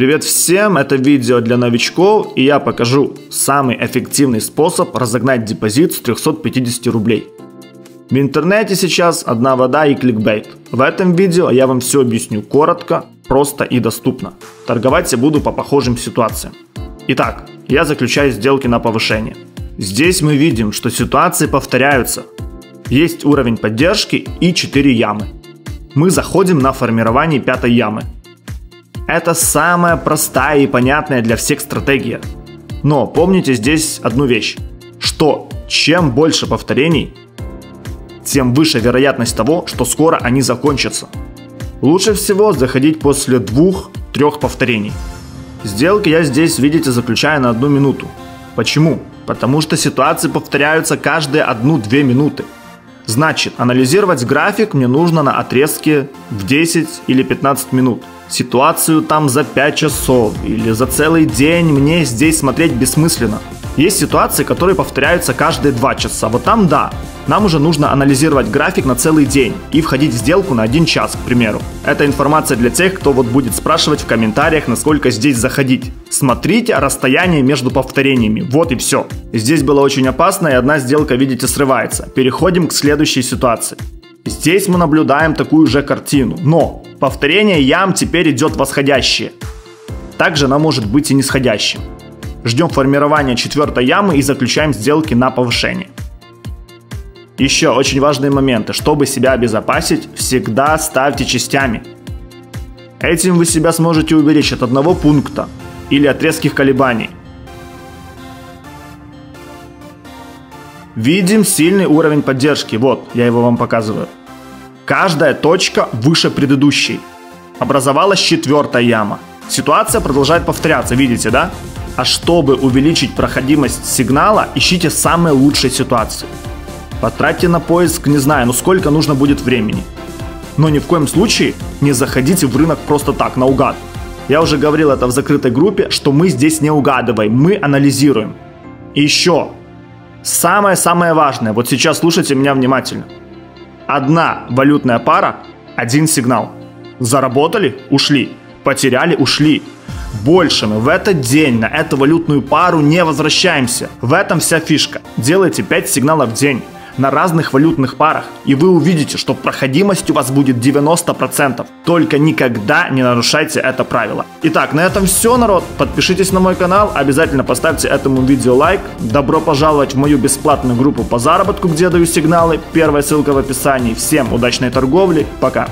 Привет всем, это видео для новичков и я покажу самый эффективный способ разогнать депозит с 350 рублей. В интернете сейчас одна вода и кликбейт. В этом видео я вам все объясню коротко, просто и доступно. Торговать я буду по похожим ситуациям. Итак, я заключаю сделки на повышение. Здесь мы видим, что ситуации повторяются. Есть уровень поддержки и 4 ямы. Мы заходим на формирование пятой ямы – это самая простая и понятная для всех стратегия. Но помните здесь одну вещь, что чем больше повторений, тем выше вероятность того, что скоро они закончатся. Лучше всего заходить после двух-трех повторений. Сделки я здесь, видите, заключаю на одну минуту. Почему? Потому что ситуации повторяются каждые одну-две минуты. Значит, анализировать график мне нужно на отрезке в 10 или 15 минут – ситуацию там за 5 часов или за целый день мне здесь смотреть бессмысленно. Есть ситуации, которые повторяются каждые 2 часа. Вот там да, нам уже нужно анализировать график на целый день и входить в сделку на 1 час, к примеру. Это информация для тех, кто вот будет спрашивать в комментариях, насколько здесь заходить. Смотрите расстояние между повторениями, вот и все. Здесь было очень опасно и одна сделка, видите, срывается. Переходим к следующей ситуации. Здесь мы наблюдаем такую же картину, но повторение ям теперь идет восходящее. Также она может быть и нисходящим. Ждем формирования четвертой ямы и заключаем сделки на повышение. Еще очень важные моменты. Чтобы себя обезопасить, всегда ставьте частями. Этим вы себя сможете уберечь от одного пункта или от резких колебаний. Видим сильный уровень поддержки. Вот, я его вам показываю. Каждая точка выше предыдущей. Образовалась четвертая яма. Ситуация продолжает повторяться, видите, да? А чтобы увеличить проходимость сигнала, ищите самые лучшие ситуации. Потратьте на поиск, не знаю, ну сколько нужно будет времени. Но ни в коем случае не заходите в рынок просто так, наугад. Я уже говорил это в закрытой группе, что мы здесь не угадываем, мы анализируем. И еще, самое-самое важное, вот сейчас слушайте меня внимательно – Одна валютная пара, один сигнал. Заработали – ушли. Потеряли – ушли. Больше мы в этот день на эту валютную пару не возвращаемся. В этом вся фишка. Делайте 5 сигналов в день на разных валютных парах, и вы увидите, что проходимость у вас будет 90%. Только никогда не нарушайте это правило. Итак, на этом все, народ. Подпишитесь на мой канал, обязательно поставьте этому видео лайк. Добро пожаловать в мою бесплатную группу по заработку, где я даю сигналы. Первая ссылка в описании. Всем удачной торговли. Пока.